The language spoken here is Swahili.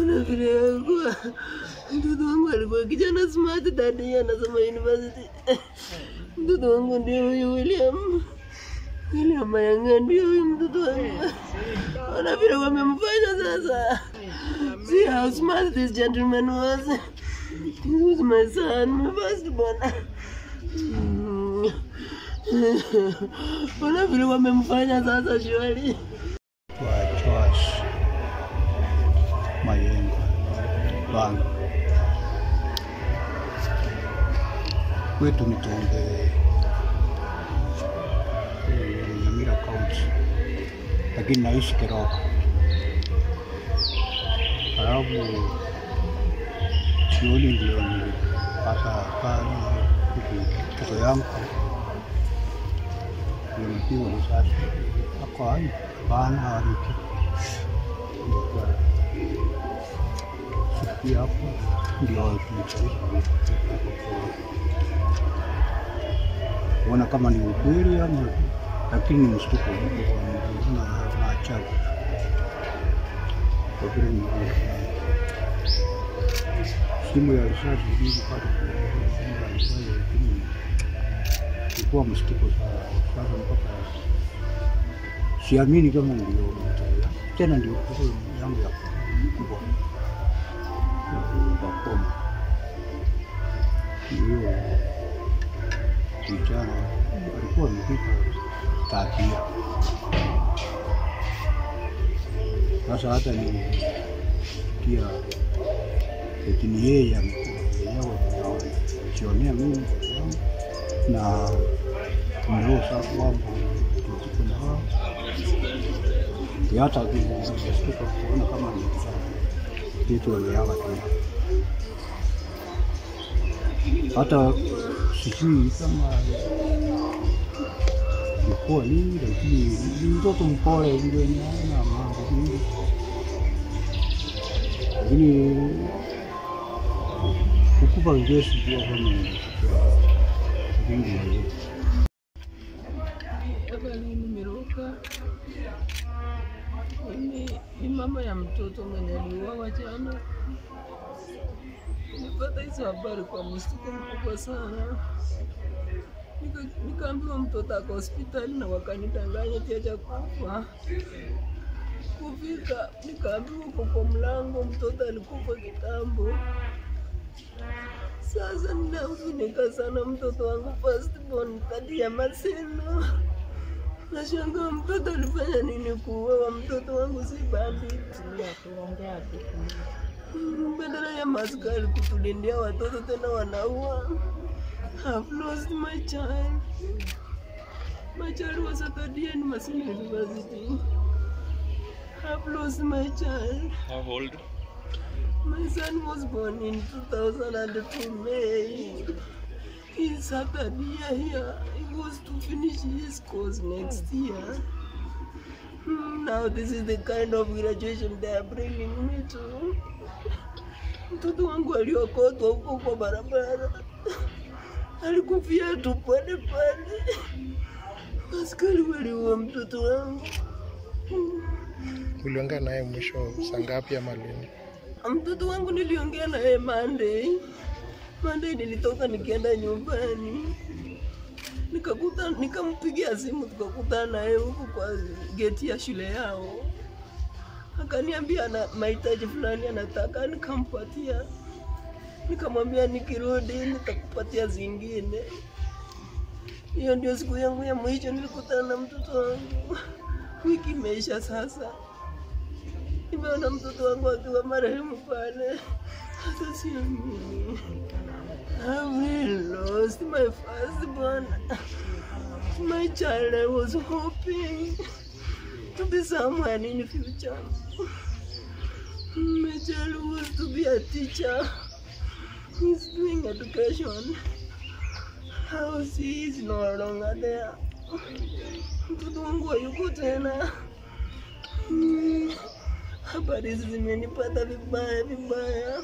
Ona vile yangu mtoto wangu alikuwa kijana smart, dadi anasoma university. Mtoto wangu ndio huyu William. William Mayanga ndio huyu mtoto wangu. Ona vile wamemfanya sasa. See how smart this gentleman was. He was my son, my first born. Mm. Ona vile wamemfanya sasa shwari. Banga kwetu ni Tombe eh, Nyamira County, lakini naishi Keroko. Alafu jioni ndio nilipata pale mtoto yangu. Nimepigwa risasi ako hai bana hawariki sikia hapo ndio kuona kama ni ukweli ama, lakini ni mshtuko na na ajabu. Kwa vile simu ya risasi ilikuwa mshtuko sana. Sasa mpaka siamini kama ndio. Tena ndio yangu ya kubwa wakoma hiyo kijana alikuwa sasa hata ni pia lakini yeye amekuwa mimi na na wao hata kuona kama kitu waliaga tu hata sijui kama ilikuwa nini, lakini ni mtoto mpole vile naona mambo mingi, lakini kukupa ngesi pia kama vingi Habari, nimeruka. Mimi ni mama ya mtoto mwenye aliuawa jana. Nilipata hizo habari kwa mshtuko mkubwa sana. Nikaambiwa mtoto ako hospitali na wakanitanganya tiaja kufa. Kufika nikaambiwa uko kwa mlango, mtoto alikufa kitambo. Sasa ninahuzunika sana, mtoto wangu firstborn kati ya Maseno. Nashangaa mtoto alifanya nini kuuawa? Mtoto wangu si bandit. Mm, Badala ya maskari kutulindia watoto tena wanaua. I've lost my child. My child was at Adian Maseno University. I've lost my child. How old? My son was born in 2002 May. He's at year here. Was to finish his course next year. Hmm, Now this is the kind of graduation they are bringing me to. Mtoto wangu aliokotwa huko kwa barabara, alikufia tu pale pale. Askari waliua mtoto wangu. Uliongea naye mwisho saa ngapi ama lini? Mtoto wangu niliongea naye Monday. Monday nilitoka nikienda nyumbani, nikakuta nikampigia simu, tukakutana naye huku kwa geti ya shule yao. Akaniambia ana mahitaji fulani anataka, nikampatia. Nikamwambia nikirudi nitakupatia zingine. Hiyo ndio siku yangu ya mwisho nilikutana na mtoto wangu. Wiki imeisha sasa nimeona mtoto wangu akiwa marehemu pale. I've lost my firstborn, my child. I was hoping to be someone in the future. My child was to be a teacher. He's doing education. House is no longer there. Mtoto wangu hayuko tena. Habari hizi zimenipata vibaya vibaya.